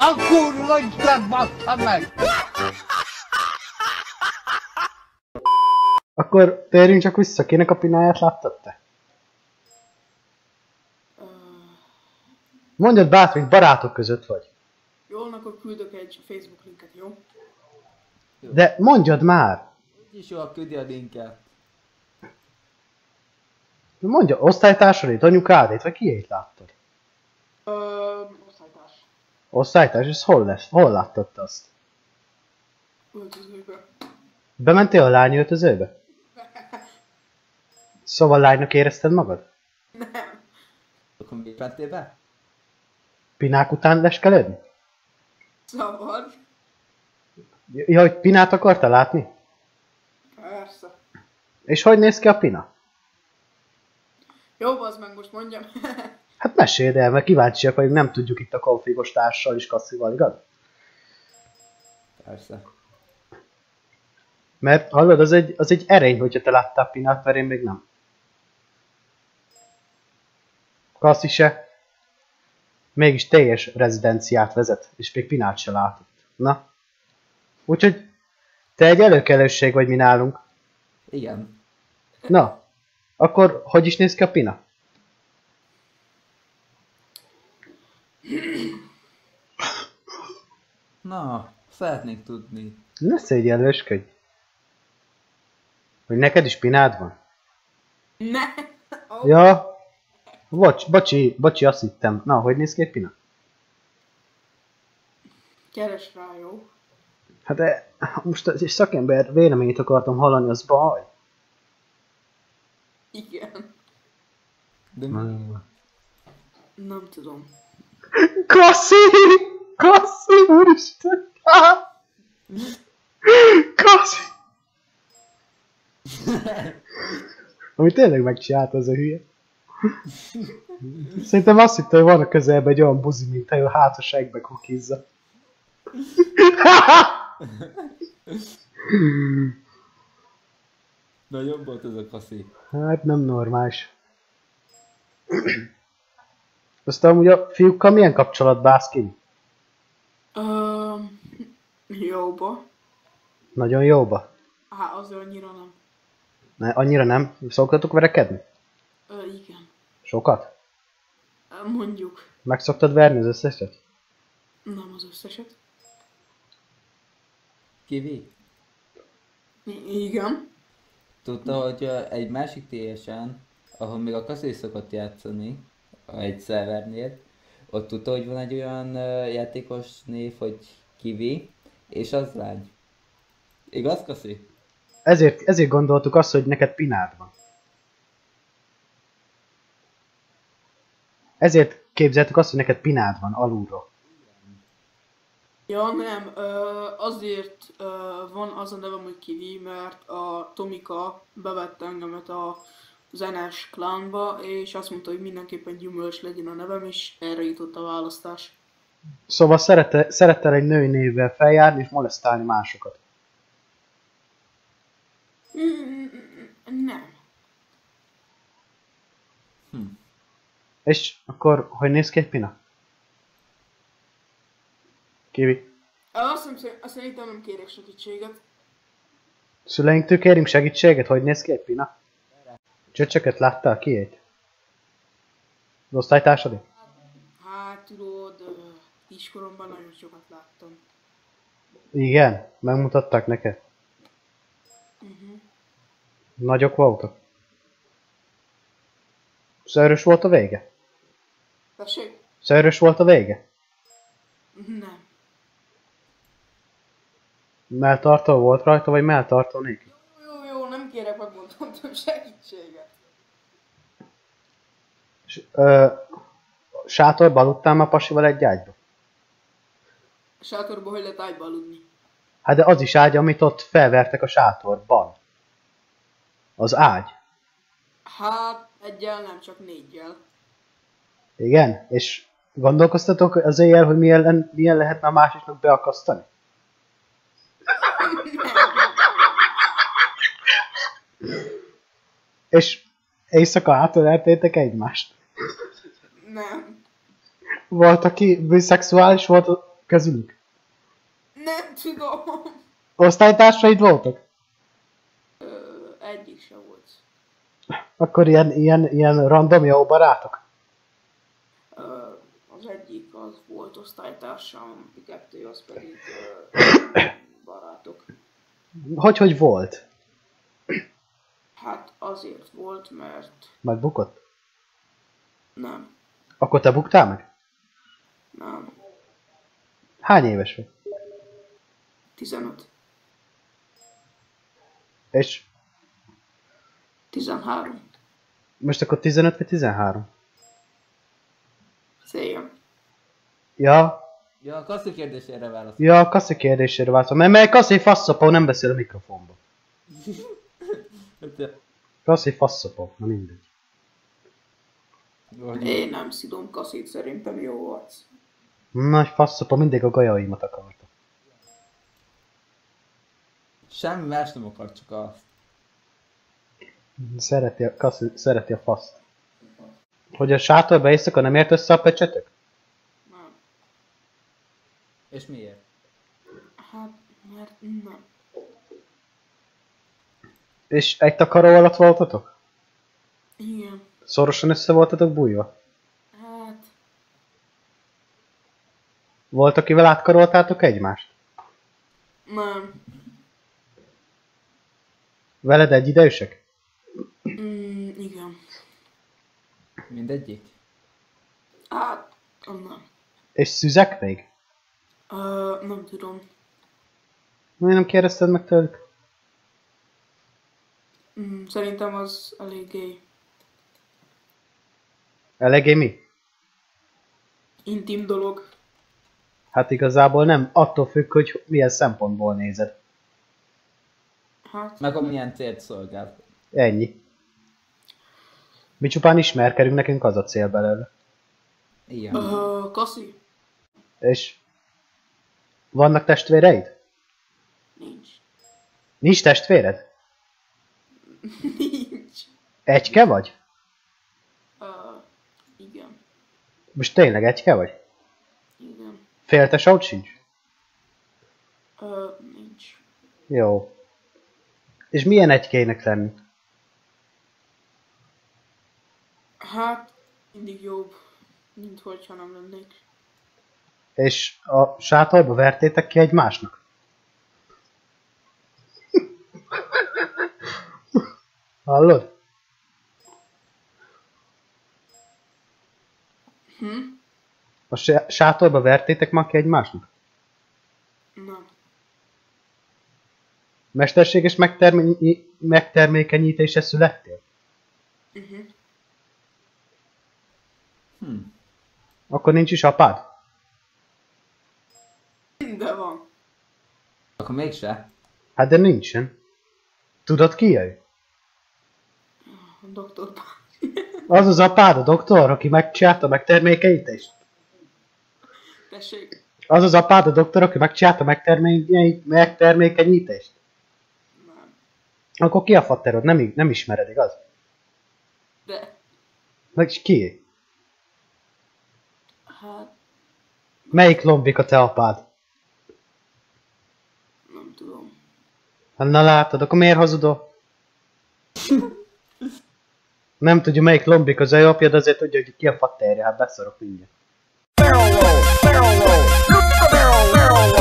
A kurva Isten bassza meg! Akkor térjünk csak vissza, kinek a pináját láttad te? Mondjad bátran, barátok között vagy. Jó, akkor küldök egy Facebook linket, jó? De mondjad már! Úgyis jól küldi a linket. Mondja, osztálytársadét, anyukádét, vagy kiét láttad? Ö, osztálytárs. És hol lesz? Hol láttad te azt? Öltözőbe. Bementél a lány öltözőbe? Szóval lánynak érezted magad? Nem. Akkor mit mentél be? Pinák után leskelődni? Szabad. Ja, hogy pinát akartál látni? Persze. És hogy néz ki a pina? Jó, az meg most mondjam. Hát meséld el, mert kíváncsiak vagyunk, nem tudjuk itt a konfigos társal is kasszival, igaz? Persze. Mert hallod, az egy, az egy erény, hogyha te láttál pinát, mert én még nem. Kassi se. Mégis teljes rezidenciát vezet, és még pinát se látott. Na. Úgyhogy te egy előkelősség vagy mi nálunk. Igen. Na. Akkor hogy is néz ki a pina? Na, szeretnék tudni. Ne szégyellősködj. Hogy neked is pinád van? ne. Oh, Ja. Bocs, bocsi, bocsi, azt hittem. Na, hogy néz ki egy pina? Keres rá, jó? Hát de most egy szakember véleményét akartam hallani, az baj. Igen. De mi? Nem tudom. Kassi! Kassi, úristen! Kassi! Ami tényleg megcsinálta az a hülye. Szerintem azt hitte, hogy van a közelben egy olyan buzi, mint ő hátaságbe kukizza. De jobb volt ez a kaszi. Hát nem normális. Aztán amúgy a fiúkkal milyen kapcsolatba állsz ki? Ö, jóba. Nagyon jóba. Hát azért annyira nem. Ne, annyira nem. Szoktatok verekedni? Ö, igen. Sokat? Ö, mondjuk. Meg szoktad verni az összeset? Nem az összeset. Kivi? I- igen. Tudta, hogy egy másik TS-en, ahol még a kaszi is szokott játszani, egy szervernél, ott tudta, hogy van egy olyan játékos név, hogy Kivi, és az lány. Igaz, kaszi? Ezért, ezért gondoltuk azt, hogy neked pinád van. Ezért képzeltük azt, hogy neked pinád van alulról. Ja, nem, azért van az a nevem, hogy Kivi, mert a Tomika bevette engemet a zenes klánba, és azt mondta, hogy mindenképpen gyümölcs legyen a nevem, és erre jutott a választás. Szóval szerette, szerettel egy női névvel feljárni és molesztálni másokat. Mm, Nem. És akkor hogy néz ki egy pina? Kivi. Azt, hiszem, szerintem nem kérek segítséget. Szüleinktől kérünk segítséget, hogy néz ki egy pina? Csöcsöket láttál kiét? Az osztálytársadé? Hát tudod, kiskoromban nagyon sokat láttam. Igen, megmutatták neked. Nagyok voltak. Szörös volt a vége? Tessék? Szörös volt a vége? Nem. Melltartó volt rajta, vagy melltartó nélkül? Kérek megmondtam segítséget. És, ö, sátorba aludtál már pasival egy ágyba? A sátorba hogy lehet ágyba aludni? Hát de az is ágy, amit ott felvertek a sátorban. Az ágy. Hát, egyel nem, csak négyel. Igen? És gondolkoztatok az éjjel, hogy milyen, milyen lehetne a másiknak beakasztani? És éjszaka átöleltétek egymást? Nem. Volt, aki biszexuális volt Közülük. Nem tudom. Osztálytársaid voltak? Ö, egyik se volt. Akkor ilyen, ilyen, ilyen random jó barátok? Ö, az egyik az volt osztálytársam, kettő az pedig ö, barátok. Hogy, hogy volt? Hát azért volt, mert Megbukott? nem, Akkor te buktál meg? nem, Hány éves vagy? 15, És 13, most akkor 15 vagy 13? széjem. Ja, Ja, a kasszú kérdésére válasz. ja, a kaszi kérdésére változom. Mert mely kaszi faszopó nem beszél a mikrofonba. Kaszi faszopó, na mindegy. Én nem szidom kaszét, szerintem jó arc. Nagy faszopó mindig a gajaimat akarta. Semmi más nem akar, csak azt. Szereti a, kaszi, szereti a faszt. Hogy a sátorba éjszaka nem ért össze a pecsetek? Nem. És miért? Hát, mert nem. És egy takaró alatt voltatok? Igen. Szorosan össze voltatok bújva? Hát, Volt, akivel átkaroltátok egymást? nem. Veled egy idejűsek? Mm, igen. Mindegyik? Hát, nem. És szüzek még? Ö, nem tudom. Miért nem kérdezted meg tőlük? Mm, szerintem az eléggé Elegé mi? intim dolog. Hát igazából nem, attól függ, hogy milyen szempontból nézed. Hát, Meg a milyen célt szolgál. Ennyi. Mi csupán ismerkedünk, nekünk az a cél belőle. Igen. ö, kaszi? És vannak testvéreid? Nincs. Nincs testvéred? Nincs. Egyke vagy? Ö, igen. Most tényleg egyke vagy? Igen. Féltesód sincs? Ö, nincs. Jó. És milyen egykének lenni? Hát, mindig jobb, mint hogyha nem lennék. És a sátorba vertétek ki egymásnak? Hallod? Hm? A sá- sátorba vertétek ma ki egymásnak? Nem. Mesterséges megtermé- megtermékenyítése születtél? Uh-huh. Hm. Akkor nincs is apád? De van. Akkor mégse. Hát de nincsen. Tudod ki jöjj? Doktor Az az apád, a doktor, aki megcsinálta a megtermékenyítést? Tessék. Az az apád, a doktor, aki megcsinálta megtermékenyítést? Nem. Akkor ki a fatterod? Nem, nem ismered, igaz? De, Meg ki? hát, Melyik lombik a te apád? nem tudom. Hát na látod, akkor miért hazudol? Nem tudja melyik lombik az elapja, de azért tudja, hogy ki a fatterje, hát beszarok mindjárt. Barrel roll, barrel roll, barrel roll.